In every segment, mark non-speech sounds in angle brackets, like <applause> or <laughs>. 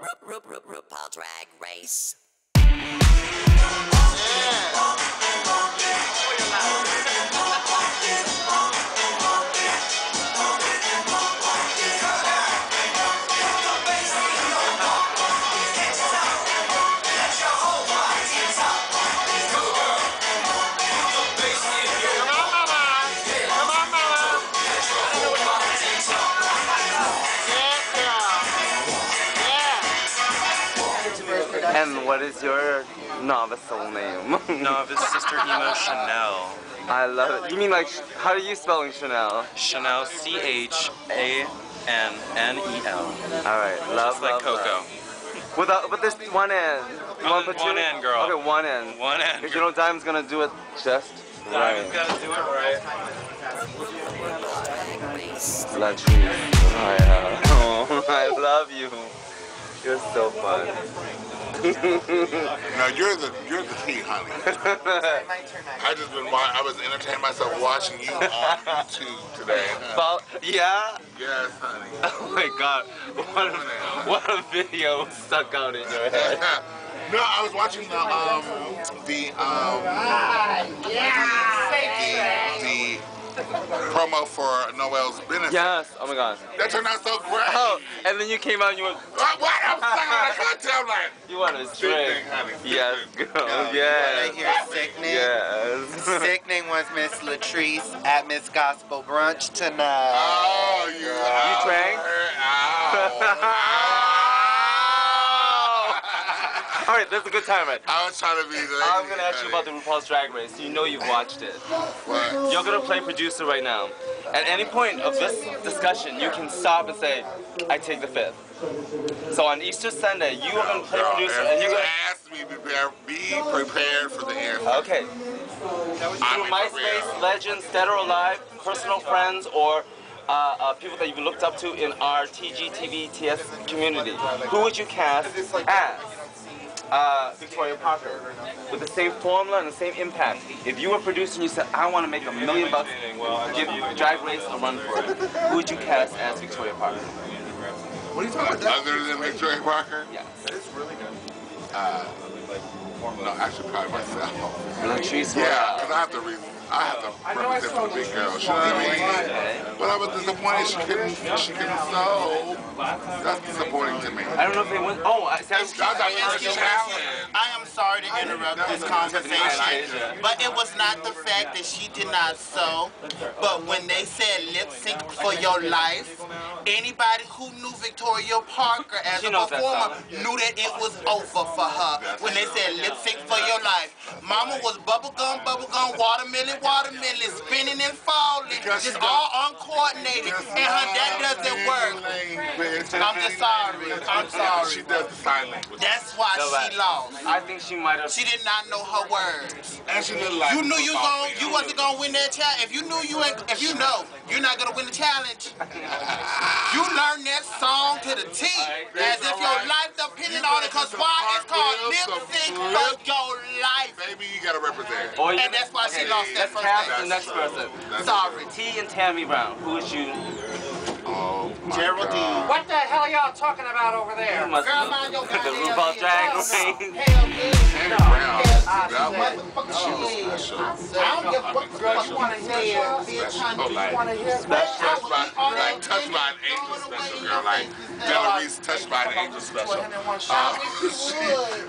RuPaul Drag Race. And what is your novice soul name? <laughs> Novice Sister Emo Chanel. I love it. You mean like, how are you spelling Chanel? Chanel C H A N N E L. Alright, love, Just like love, Coco. love. Without, but there's one end. You to put one two? end, girl. Okay, one end. One end. Because you know Diamond's gonna do it just Diamond's right. gotta do it right. Oh, yeah. oh, I love you. You're so fun. <laughs> No, you're the you're the tea, honey. <laughs> I just been wa- I was entertaining myself watching you on YouTube today. Fol- yeah? Yes, honey. <laughs> Oh my god. What a, what a video stuck out in your head. No, I was watching the um the um the, the promo for Noel's benefit. Yes. Oh my god. That turned out so great. Oh, and then you came out and you went, What? what? I'm stuck on the content. I'm like, you want to string. thing, honey. Yes, girl. Right <laughs> Yes. here, sickening. Yes. <laughs> Sickening was Miss Latrice at Miss Gospel Brunch tonight. oh, you. You drank? <laughs> All right, that's a good time, right? I was trying to be the. I'm gonna ask you about the RuPaul's Drag Race. You know you've watched it. What? You're gonna play producer right now. At any point of this discussion, you can stop and say, "I take the fifth. So on Easter Sunday, you are gonna play Girl, producer, and you're gonna. ask me to prepare, be prepared for the answer. Okay. I'm Through MySpace, legends, dead or alive, personal friends, or uh, uh, people that you've looked up to in our TGTV TS community, who would you cast as uh, Victoria Parker with the same formula and the same impact? If you were producing, you said, "I want to make a million bucks, give Drag Race a run for it," who would you cast as Victoria Parker? What are you talking about? Other than Victoria Parker? Yes. It's really good. uh, no, actually, probably myself. Latrice Yeah, because I have to re- I have to represent for the big girl. You know what I mean? But I was disappointed she couldn't she couldn't sew. That's disappointing to me. I don't know if they went. Oh, I said. That's our first challenge. I am sorry to interrupt this conversation, but it was not the fact that she did not sew, but when they said lip sync for your life, anybody who knew Victoria Parker as a performer knew that it was over for her when they said lip sync for your life. Mama was bubblegum, bubblegum, watermelon, watermelon, is spinning and falling, Because she just does- all uncoordinated, and her dad doesn't work. I'm just sorry. I'm sorry. She does the sign language. That's why No, she lost. I think she might have. She did not know her words. And she looked like You knew you football gon' field. you wasn't gonna win that challenge. If you knew you ain't, if you know you're not gonna win the challenge, <laughs> you learned that song to the T, as if your life depended on it. Cause why it's called lip sync for your life, Baby, you gotta represent. Or you- and that's why she lost that Let's the next person. Sorry, T and Tammie Brown. Who is you? Oh, Geraldine. God. What the hell are y'all talking about over there? You must Girl, be mind your the goddamn RuPaul Drag Race. Hell yeah. Tammie Brown. I That said, was, she was special. I don't give a fuck Girl, what you wanna hear, bitch, honey. You wanna hear? touched by, like touched by an angel special, girl. Like Della Reese touched by an angel special. Uh,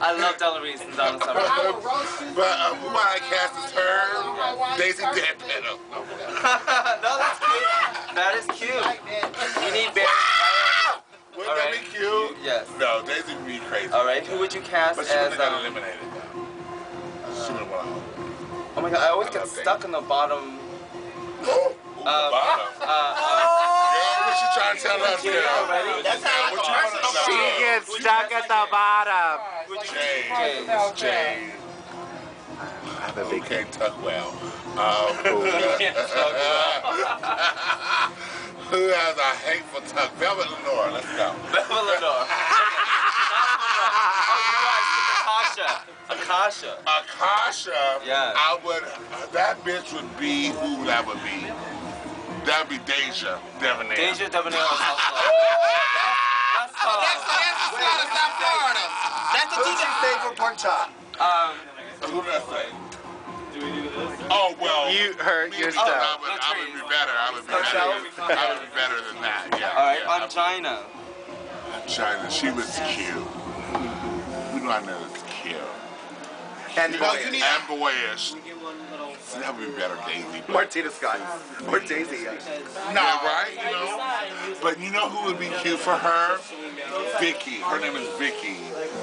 <laughs> I love Della Reese and Donna Summer. but uh, who I cast as her? Daisy Deadpedo. <laughs> no, that's cute. That is. You need Barry. Wouldn't All that right. be cute? Yes. No, Daisy would be crazy. All right. Who would you cast But she would as? have got Um, eliminated. though. She would have won. oh my God! I always I get love stuck in the bottom. Oh, Uh, bottom. Uh, uh, Girl, what you trying to tell us, you girl? already. That's how What you I want to She gets stuck at the bottom. Jade. James. Jade. I have a Who big can't tuck well? Um, <laughs> <laughs> <laughs> who, Can't tuck who has a hateful tuck? Velvet Lenore, let's go. Bella Lenore. <laughs> Akashia. Akashia. Akashia, Yeah. I would, that bitch would be who that would be. That would be Deja Devonair. Deja Debonair was <laughs> also. That's That's, that's a slaughter What did you say for pork chop? Um, Who did I say? Oh well. You hurt me yourself. Oh, I would, I would be better. I would be better. I would be better than that. Yeah. all right, yeah. Ongina. China. She was cute. We know I know it's cute. And you oh, need- and boyish. So that would be better, Daisy. Martina Scott. Or Daisy. no, right? You know. But you know who would be cute for her? Vicky. Her name is Vicky.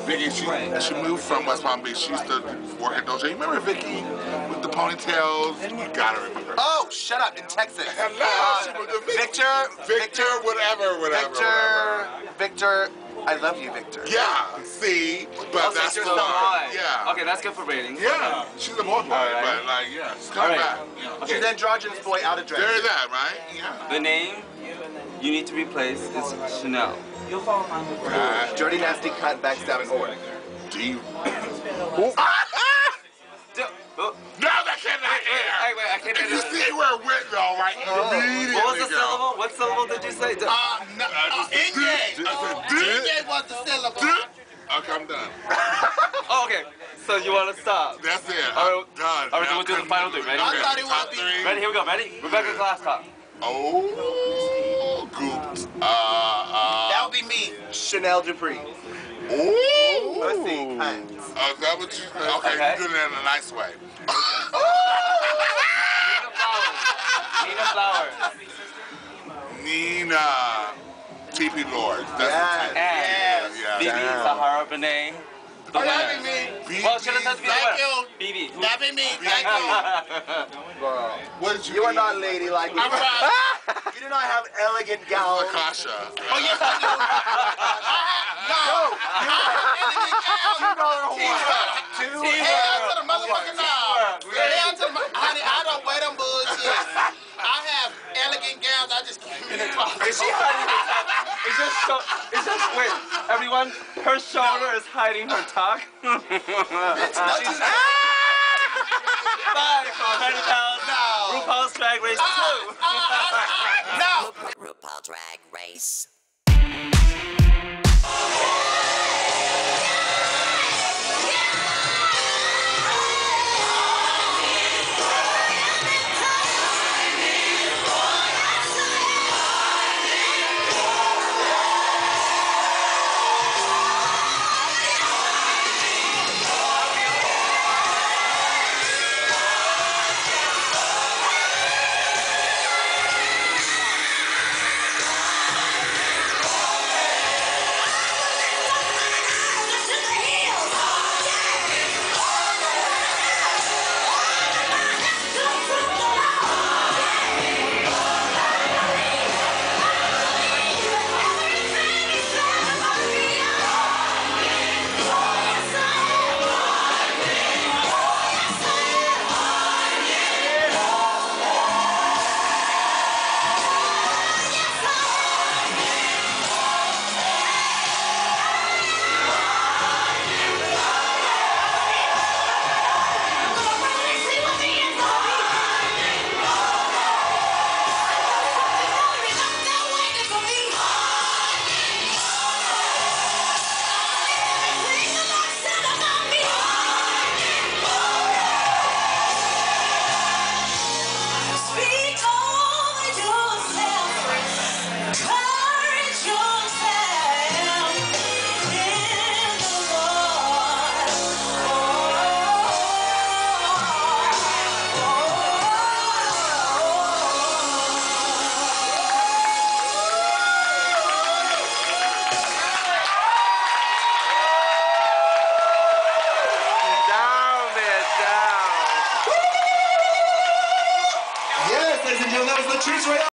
Vicky. She she moved from West Palm Beach. She used to work at Dolce. You remember Vicky ponytails? You gotta remember. Oh, shut up. In Texas. Hello. Uh, she was the Victor. Victor, whatever, whatever, Victor. whatever. Victor. I love you, Victor. Yeah. See, but oh, Also, that's you're. Yeah. Okay, that's good for ratings. Yeah, she's a boy, boy, Alright. but like, yeah, she's coming Alright. back. Yeah. She's androgynous boy out of dress. There is that, right? Yeah. The name you need to replace is Chanel. You'll follow my group right. Dirty, nasty, cunt, backstabbing whore. Do you? <laughs> air. wait, wait, I you edit it. see where it went though, right? Immediately What was the syllable? What syllable did you say? D- Uh, no, uh, Inye. I said, Inye was the syllable. Okay, I'm done. Oh, <laughs> okay. So you want to stop? That's it. All right, I'm done. all right, Now then we'll do the final three. Ready? I thought it would be- Ready? Here we go. Ready? Rebecca Glasscock. Oh, gooped. Uh, That uh. would be me. Chanel Dupree. Ooh. Pussy, cunt. Uh, that what you? Okay, Okay. you doing it in a nice way. <laughs> Nina Flowers. Nina TP Lord. That's Yes. the And Yeah. BeBe Damn. Zahara Benet. The Oh, that winner. be me. B- Well, should have said BeBe. Thank you. BeBe. Who- That be me. Thank you. Girl. What did you You are not ladylike. I'm right. <laughs> You do not have elegant gowns. Lakasha. Oh, yes, I do. <laughs> No. You know her whore. Two Hell to the motherfucking Is she hiding her tuck? Is just so, is just wait, everyone, her shoulder is hiding her tuck. She's Bye, hundred pounds. No. RuPaul's Drag Race two. No. <laughs> RuPaul Drag Race.